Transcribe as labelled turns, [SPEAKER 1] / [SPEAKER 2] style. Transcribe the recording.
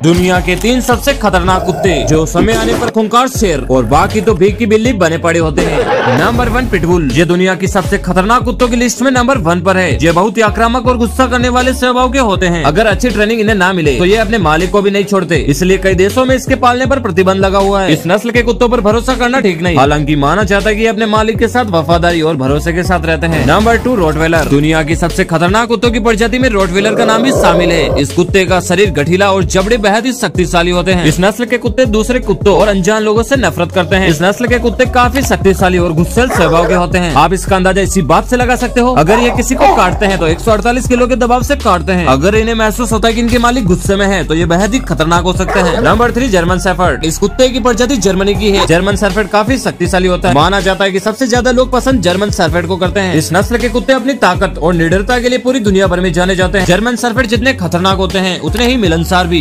[SPEAKER 1] दुनिया के तीन सबसे खतरनाक कुत्ते, जो समय आने पर खुंकार शेर और बाकी तो भीख की बिल्ली बने पड़े होते हैं। नंबर वन पिटबुल ये दुनिया की सबसे खतरनाक कुत्तों की लिस्ट में नंबर वन पर है। ये बहुत ही आक्रामक और गुस्सा करने वाले स्वभाव के होते हैं। अगर अच्छी ट्रेनिंग इन्हें ना मिले तो ये अपने मालिक को भी नहीं छोड़ते। इसलिए कई देशों में इसके पालने आरोप प्रतिबंध लगा हुआ है। इस नस्ल के कुत्तों आरोप भरोसा करना ठीक नहीं। हालाँकि माना जाता है की अपने मालिक के साथ वफादारी और भरोसे के साथ रहते हैं। नंबर टू रोटवेलर दुनिया की सबसे खतरनाक कुत्तों की प्रजाति में रोटवेलर का नाम भी शामिल है। इस कुत्ते का शरीर गठीला और जबड़े बेहद ही शक्तिशाली होते हैं। इस नस्ल के कुत्ते दूसरे कुत्तों और अनजान लोगों से नफरत करते हैं। इस नस्ल के कुत्ते काफ़ी शक्तिशाली और गुस्सेल स्वभाव के होते हैं। आप इसका अंदाज़ा इसी बात से लगा सकते हो। अगर ये किसी को काटते हैं तो एक सौ अड़तालीस किलो के दबाव से काटते हैं। अगर इन्हें महसूस होता है कि इनके मालिक गुस्से में है तो ये बेहद ही खतरनाक हो सकते हैं। नंबर थ्री, जर्मन सेफर्ड इस कुत्ते की प्रजाति जर्मनी की है। जर्मन सेफर्ड काफ़ी शक्तिशाली होता है। माना जाता है की सबसे ज़्यादा लोग पसंद जर्मन सर्फेड को करते हैं। इस नस्ल के कुत्ते अपनी ताकत और निडरता के लिए पूरी दुनिया भर में जाने जाते हैं। जर्मन सर्फेड जितने खतरनाक होते हैं, उतने ही मिलनसार भी।